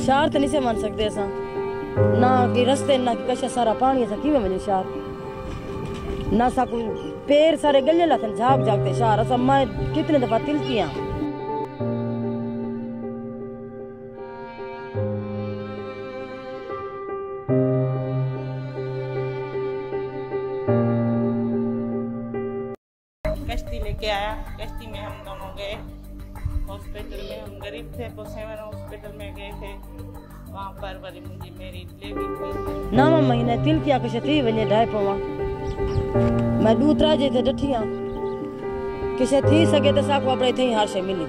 शहर तो नहीं से मान सकते ऐसा। ना कि रस्ते, ना कि कशा सारा पानी ऐसा क्यों वञूं शार? ना सा कोई पैर सारे गले लाते झाग जागते शार। ऐसा मैं कितने दफ़ा तिलकी कश्ती लेके आया। कश्ती में हम दोनों गए। हॉस्पिटल में हम गरीब थे तो सेवन हॉस्पिटल में गए थे। वहाँ पर बड़ी मुझे मेरी डिलीवरी हुई नव महीने की कुछ थी वञे ढाई पवा। मैं दूतरा जे ते डठी किसे थी सके तो साको अपने थी, हर से मिली।